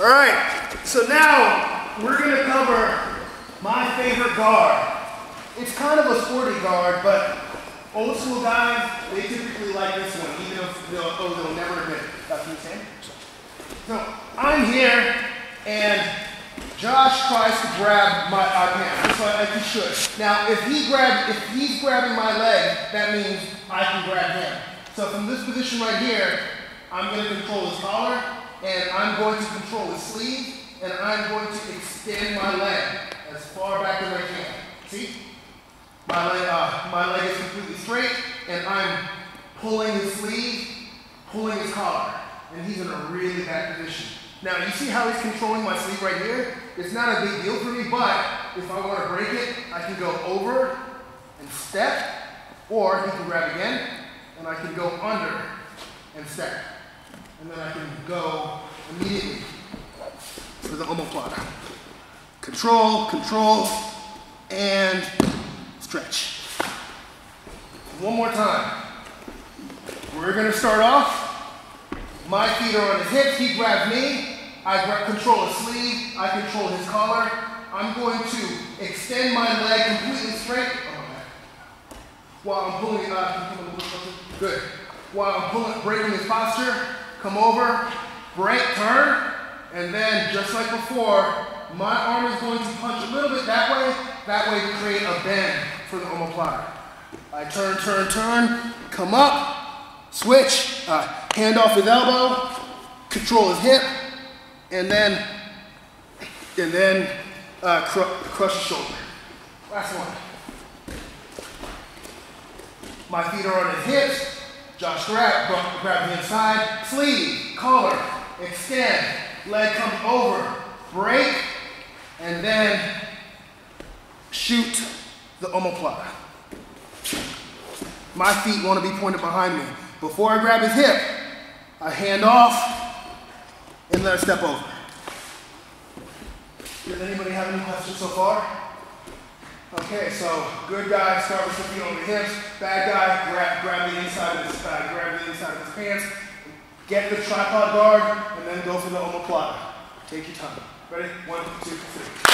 All right, so now we're gonna cover my favorite guard. It's kind of a sporty guard, but old school guys, they typically like this one, even if they'll, oh, they'll never admit it. That's what you're saying? So I'm here, and Josh tries to grab my hand, just like he should. Now, if he grab, if he's grabbing my leg, that means I can grab him. So from this position right here, I'm going to control his collar, and I'm going to control his sleeve, and I'm going to extend my leg as far back as I can. See? My leg, uh, my leg is completely straight, and I'm pulling his sleeve, pulling his collar, and he's in a really bad position. Now, you see how he's controlling my sleeve right here? It's not a big deal for me, but if I want to break it, I can go over and step, or he can grab again, and I can go under and step. And then I can go immediately for the omoplata. Control, control, and stretch. One more time. We're gonna start off. My feet are on his hips, he grabs me. I control his sleeve, I control his collar. I'm going to extend my leg completely straight. Oh, While I'm pulling it uh, up, good. While I'm pulling, breaking his posture, come over, break, turn, and then just like before, my arm is going to punch a little bit that way, that way to create a bend for the omoplata. I turn, turn, turn, come up, switch, uh, hand off his elbow, control his hip, and then, and then uh, cr crush his shoulder. Last one. My feet are on his hips. Josh grab, grab the inside, sleeve, collar, extend, leg comes over, break, and then shoot the omoplata. My feet want to be pointed behind me. Before I grab his hip, I hand off and let her step over. Does anybody have any questions so far? Okay, so good guy, start with feet on the hips. Bad guy, grab, grab the inside of his, uh, grab the inside of his pants. Get the tripod guard, and then go for the omoplata. Take your time. Ready? One, two, three.